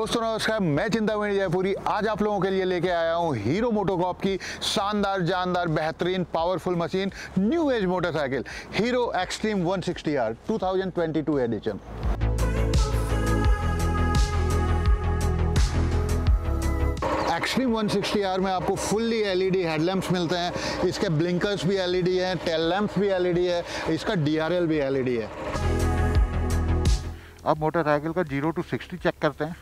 दोस्तों, नमस्कार। मैं चिंतामणि जयपुरी। आज आप लोगों के लिए लेके आया हूँ हीरो मोटोकॉप की शानदार, जानदार, बेहतरीन powerful machine new age motorcycle Hero Xtreme 160 R 2022 edition Xtreme 160 R में आपको फुल्ली एलईडी हेडलैम्प्स मिलते हैं। इसके ब्लिंकर्स भी एलईडी हैं टेल लैम्प्स भी एलईडी है, इसका डीआरएल भी एलईडी है। अब मोटरसाइकिल का ज़ीरो टू सिक्सटी चेक करते हैं।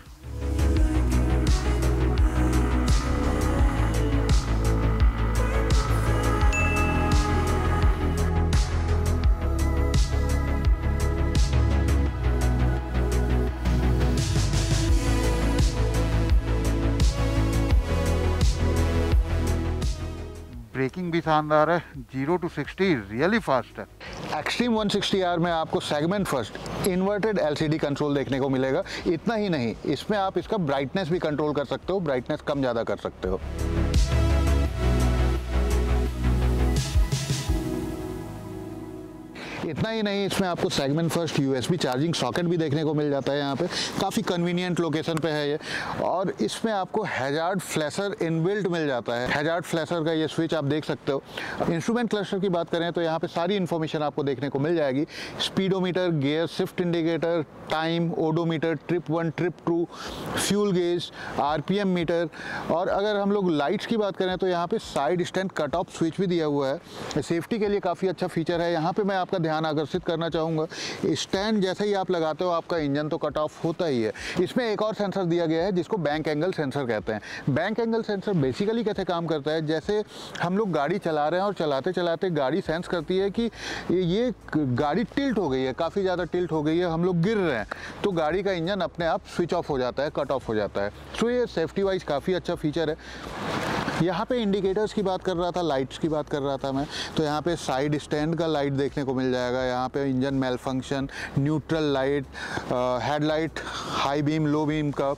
भी शानदार है। Zero to sixty really fast है। एक्सट्रीम 160 आर में आपको segment first inverted LCD control देखने को मिलेगा। इतना ही नहीं, इसमें आप इसका ब्राइटनेस भी कंट्रोल कर सकते हो ब्राइटनेस कम ज़्यादा कर सकते हो। इतना ही नहीं, इसमें आपको segment first USB charging socket भी देखने को मिल जाता है यहाँ पे। काफ़ी कन्वीनियंट लोकेशन पे है ये। और इसमें आपको हैजार्ड फ्लैशर इनबिल्ट मिल जाता है। हैजार्ड फ्लैशर का ये स्विच आप देख सकते हो। इंस्ट्रूमेंट क्लस्टर की बात करें तो यहाँ पर सारी इन्फॉर्मेशन आपको देखने को मिल जाएगी। Speedometer gear shift indicator time odometer trip one trip two fuel gauge RPM meter और अगर हम लोग लाइट्स की बात करें तो यहाँ पे side stand cut off switch भी दिया हुआ है। सेफ्टी के लिए काफ़ी अच्छा फीचर है। यहाँ पे मैं आपका ध्यान आकर्षित करना चाहूँगा। स्टैंड जैसे ही आप लगाते हो, आपका इंजन तो कट ऑफ़ होता ही है। इसमें एक और सेंसर दिया गया है, जिसको बैंक एंगल सेंसर कहते हैं। बैंक एंगल सेंसर बेसिकली कैसे काम करता है? जैसे हम लोग गाड़ी चला रहे हैं और चलाते चलाते गाड़ी सेंस करती है कि ये गाड़ी टिल्ट हो गई है, काफ़ी ज़्यादा टिल्ट हो गई है, हम लोग गिर रहे हैं। तो गाड़ी का इंजन अपने आप स्विच ऑफ़ हो जाता है कट ऑफ़ हो जाता है। सो ये सेफ्टी वाइज काफ़ी अच्छा फीचर है। यहाँ पे इंडिकेटर्स की बात कर रहा था लाइट्स की बात कर रहा था मैं। तो यहाँ पे साइड स्टैंड का लाइट देखने को मिल जाएगा। यहाँ पे engine malfunction neutral light headlight high beam low beam का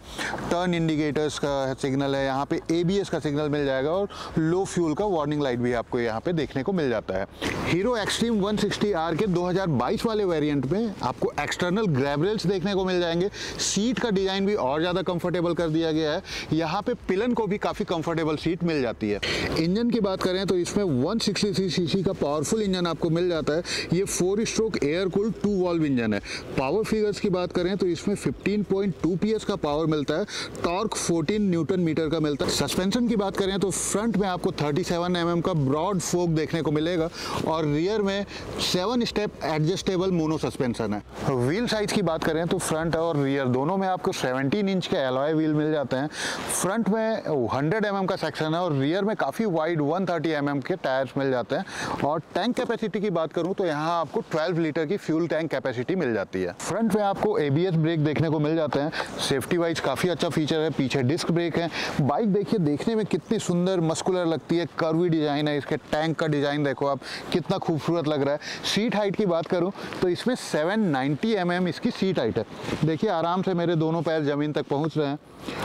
टर्न इंडिकेटर्स का सिग्नल है। यहाँ पे एबीएस का सिग्नल मिल जाएगा और लो फ्यूल का वार्निंग लाइट भी आपको यहाँ पे देखने को मिल जाता है। हीरो एक्सट्रीम 160 आर के 2022 वाले वेरिएंट में आपको एक्सटर्नल ग्रेवरेल्स देखने को मिल जाएँगे। सीट का डिज़ाइन भी और ज़्यादा कंफर्टेबल कर दिया गया है। यहाँ पे पिलन को भी काफ़ी कंफर्टेबल सीट मिल जाती है। इंजन की बात करें तो इसमें 163 सीसी का पावरफुल इंजन आपको मिल जाता है। ये four stroke air cooled two valve engine है। पावर फिगर्स की बात करें तो इसमें 15.2 पीएस का पावर मिलता है। टॉर्क 14 न्यूटन मीटर का मिलता है। सस्पेंशन की बात करें तो फ्रंट में आपको 37 सेवन mm का ब्रॉड फोक देखने को मिलेगा और रियर में seven step adjustable mono suspension है। व्हील साइज़ की बात करें तो फ्रंट और रियर दोनों में आपको 17 इंच के एलॉय व्हील मिल जाते हैं। फ्रंट में 100 mm का सेक्शन है और रियर में काफ़ी वाइड 130 mm के टायर्स मिल जाते हैं। और टैंक कैपेसिटी की बात करूँ तो यहाँ आपको 12 लीटर की फ्यूल टैंक कैपेसिटी मिल जाती है। फ्रंट में आपको एबीएस ब्रेक देखने को मिल जाते हैं। सेफ्टी वाइज काफ़ी अच्छा फीचर है। पीछे डिस्क ब्रेक है। बाइक देखिए, देखने में कितनी सुंदर मस्कुलर लगती है। कर्वी डिज़ाइन है इसके। टैंक का डिज़ाइन देखो आप, कितना खूबसूरत लग रहा है। सीट हाइट की बात करूँ तो इसमें सेवन नाइन्टी mm इसकी सीट हाइट है। देखिए, आराम से मेरे दोनों पैर ज़मीन तक पहुँच रहे हैं।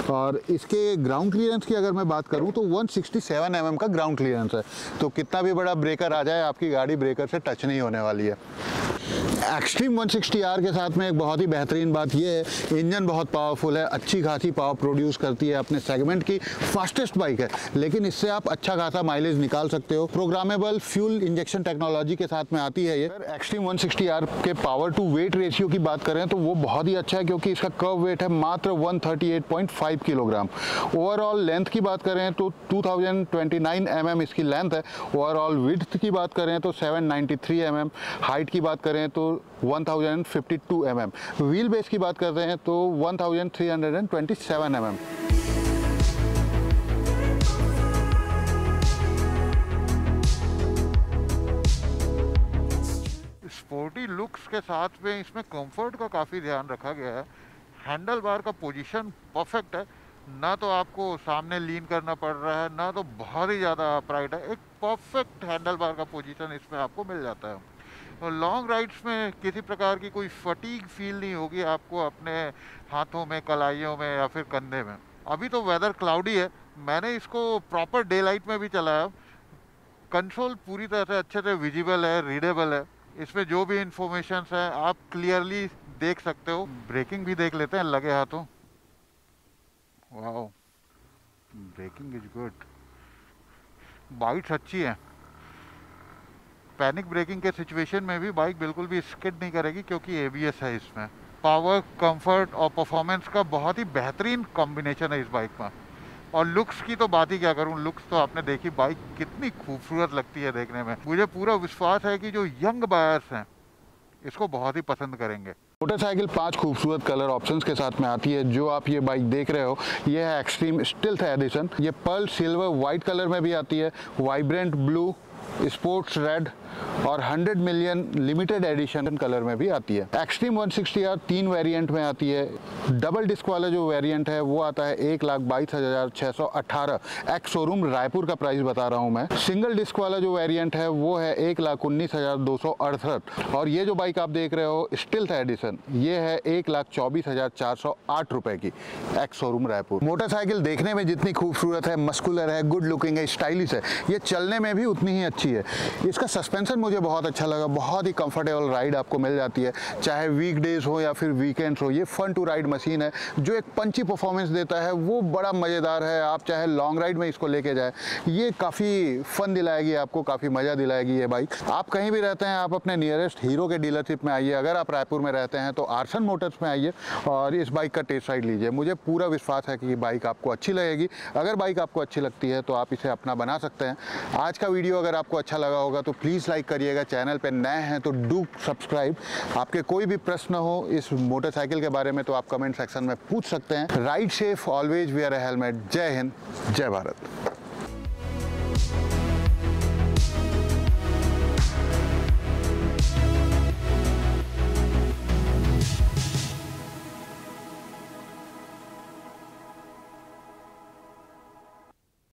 और इसके ग्राउंड क्लियरेंस की अगर मैं बात करूँ तो 167 mm का ग्राउंड क्लियरेंस है। तो कितना भी बड़ा ब्रेकर आ जाए, आपकी गाड़ी ब्रेकर से टच नहीं होने वाली है। एक्सट्रीम 160 आर के साथ में एक बहुत ही बेहतरीन बात यह है, इंजन बहुत पावरफुल है, अच्छी खासी पावर प्रोड्यूस करती है अपने सेगमेंट की फास्टेस्ट बाइक है। लेकिन इससे आप अच्छा खासा माइलेज निकाल सकते हो। प्रोग्रामेबल फ्यूल इंजेक्शन टेक्नोलॉजी के साथ में आती है ये। एक्सट्रीम 160 आर के पावर टू वेट रेशियो की बात करें तो वो बहुत ही अच्छा है, क्योंकि इसका कर्व वेट है मात्र 138.5 किलोग्राम ओवरऑल लेंथ की बात करें तो 2029 mm इसकी लेंथ है। ओवरऑल विड्थ की बात करें तो सेवन 793 mm हाइट की बात करें तो 1052 mm व्हील बेस की बात करते हैं तो 1327 mm स्पोर्टी लुक्स के साथ में इसमें कंफर्ट का काफ़ी ध्यान रखा गया है। हैंडल बार का पोजीशन परफेक्ट है। ना तो आपको सामने लीन करना पड़ रहा है, ना तो बहुत ही ज़्यादा अपराइट है। एक परफेक्ट हैंडल बार का पोजीशन इसमें आपको मिल जाता है। और लॉन्ग राइड्स में किसी प्रकार की कोई फटीक फील नहीं होगी आपको अपने हाथों में कलाइयों में या फिर कंधे में। अभी तो वेदर क्लाउडी है। मैंने इसको प्रॉपर डे लाइट में भी चलाया। कंट्रोल पूरी तरह से अच्छे से विजिबल है रीडेबल है। इसमें जो भी इंफॉर्मेशन है आप क्लियरली देख सकते हो। ब्रेकिंग भी देख लेते हैं लगे हाथों। Wow braking is good bites अच्छी है। पैनिक ब्रेकिंग के सिचुएशन में भी बाइक बिल्कुल भी स्किड नहीं करेगी क्योंकि एबीएस है इसमें। पावर कंफर्ट और परफॉर्मेंस का बहुत ही बेहतरीन कॉम्बिनेशन है इस बाइक में और लुक्स की तो बात ही क्या करूँ? लुक्स तो आपने देखी बाइक कितनी खूबसूरत लगती है देखने में। मुझे पूरा विश्वास है कि जो यंग बायर्स हैं, इसको बहुत ही पसंद करेंगे। मोटरसाइकिल पाँच खूबसूरत कलर ऑप्शंस के साथ में आती है, जो आप ये बाइक देख रहे हो, ये है एक्सट्रीम स्टिल्थ एडिशन ये पर्ल सिल्वर वाइट कलर में भी आती है। वाइब्रेंट ब्लू स्पोर्ट्स रेड और 100 मिलियन लिमिटेड एडिशन कलर में भी आती है। एक्सट्रीम 160 आर तीन वेरिएंट में आती है। डबल डिस्क वाला जो वेरिएंट है, वो आता है एक लाख बाईस हज़ार छः सौ अट्ठारह एक्स शोरूम रायपुर का प्राइस बता रहा हूँ मैं। सिंगल डिस्क वाला जो वेरिएंट है, वो है एक लाख उन्नीस हज़ार दो सौ अड़सठ। और ये जो बाइक आप देख रहे हो स्टिल्थ एडिशन ये है एक लाख चौबीस हज़ार चार सौ आठ रुपए की एक्स शोरूम रायपुर। मोटरसाइकिल देखने में जितनी खूबसूरत है मस्कुलर है गुड लुकिंग है स्टाइलिश है, ये चलने में भी उतनी ही अच्छी है। इसका सस्पेंशन मुझे बहुत अच्छा लगा, बहुत ही कंफर्टेबल राइड आपको मिल जाती है। चाहे वीक डेज़ हो या फिर वीकेंड्स हो, ये फन टू राइड मशीन है। जो एक पंची परफॉर्मेंस देता है, वो बड़ा मज़ेदार है। आप चाहे लॉन्ग राइड में इसको लेके जाए, ये काफ़ी फन दिलाएगी आपको, काफ़ी मज़ा दिलाएगी ये बाइक आप कहीं भी रहते हैं, आप अपने नियरेस्ट हीरो के डीलरशिप में आइए। अगर आप रायपुर में रहते हैं तो आर्सन मोटर्स में आइए और इस बाइक का टेस्ट राइड लीजिए। मुझे पूरा विश्वास है कि ये बाइक आपको अच्छी लगेगी। अगर बाइक आपको अच्छी लगती है तो आप इसे अपना बना सकते हैं। आज का वीडियो अगर आपको अच्छा लगा होगा तो प्लीज़ लाइक करिएगा चैनल पर नए हैं तो डू सब्सक्राइब आपके कोई भी प्रश्न हो इस मोटरसाइकिल के बारे में तो आप कमेंट सेक्शन में पूछ सकते हैं। Ride safe always wear a helmet Jai Hind, Jai Bharat.